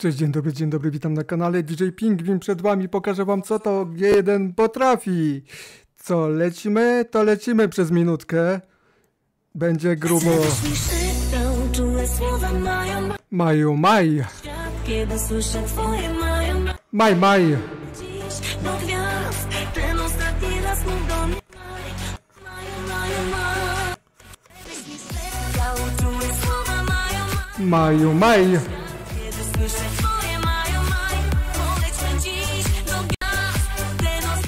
Cześć, dzień dobry, dzień dobry, witam na kanale DJ Pingwin przed wami, pokażę wam co to G1 potrafi. Co, lecimy? To lecimy przez minutkę. Będzie grubo. Maju, maj, maj, maj. Maju, maj.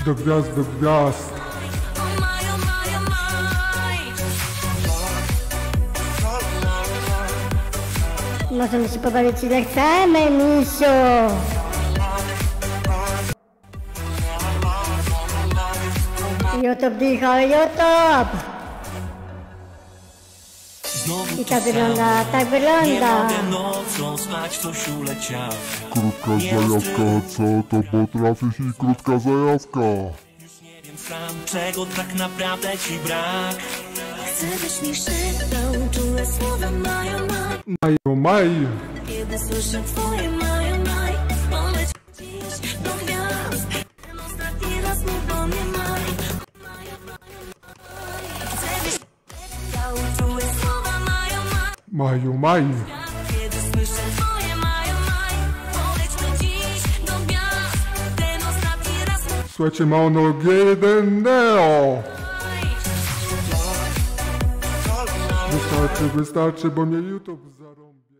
Do gwiazd. Do gwiazd. Możemy się pobawić ile chcemy, misiu! YouTube dicha, YouTube! Znowu I tak wygląda, tak wygląda. Nie mogę nocą spać, ktoś uleciał Krótka zajawka, co to potrafisz i krótka zajawka. Nie wiem sam, czego tak naprawdę ci brak Chcę, byś mi szeptał, czułe słowa mają, mają. Maju, maj. Kiedy słyszę twoje mają, maj Maju, maj. Kiedy słyszę twoje mają, maj Polećmy dziś do gwiazd Ten ostatni raz mów Słuchajcie, ma ono G1 Neo. Wystarczy, wystarczy, bo mnie YouTube zarąbał.